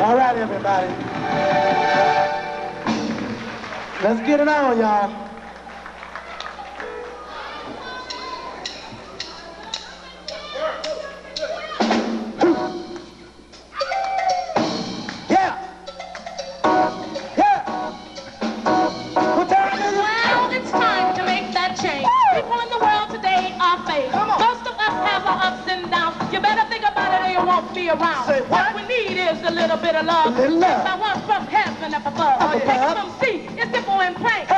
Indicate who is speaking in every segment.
Speaker 1: All right, everybody. Let's get it on, y'all.
Speaker 2: around.
Speaker 1: Say what? what?
Speaker 2: we need is a little bit of love.
Speaker 1: A little love.
Speaker 2: It's the one from heaven up above.
Speaker 1: Up above.
Speaker 2: Take it from sea, it's simple and plain.
Speaker 1: Hey.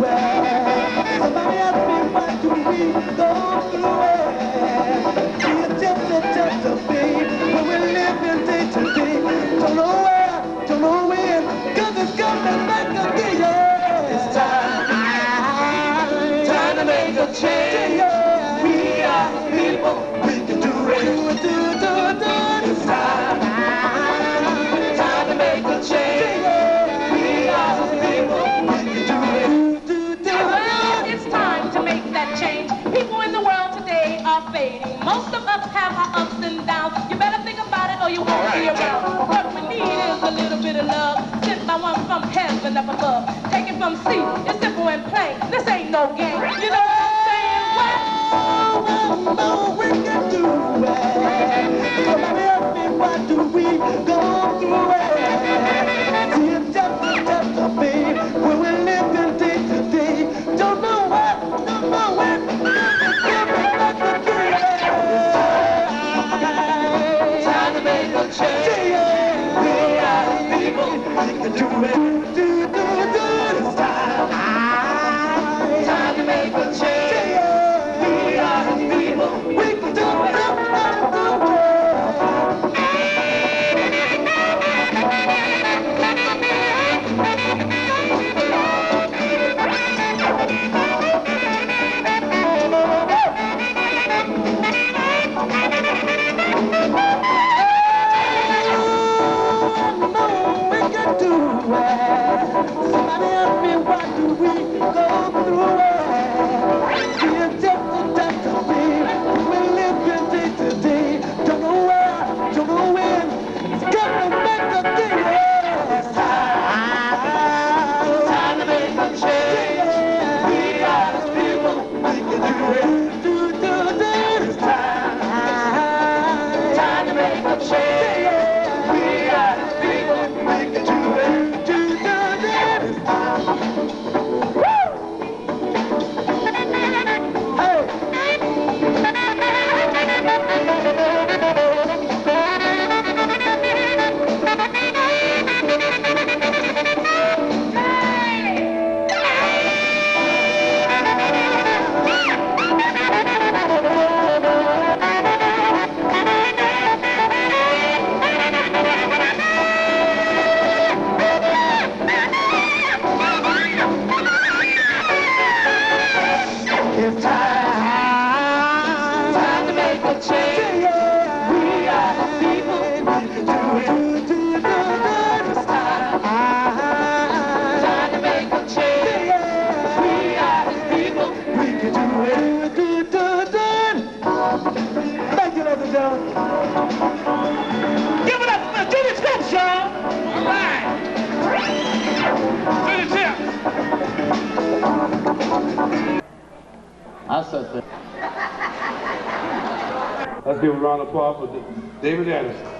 Speaker 1: Somebody asked me "What do we go through?"
Speaker 2: bit of love sent by one from heaven up above. Taken from sea, it's simple and plain. This ain't no game. You know what I'm saying? What?
Speaker 1: like a do it. tell me what do we go through?
Speaker 3: I said that.
Speaker 4: Let's give a round of applause for David Anderson.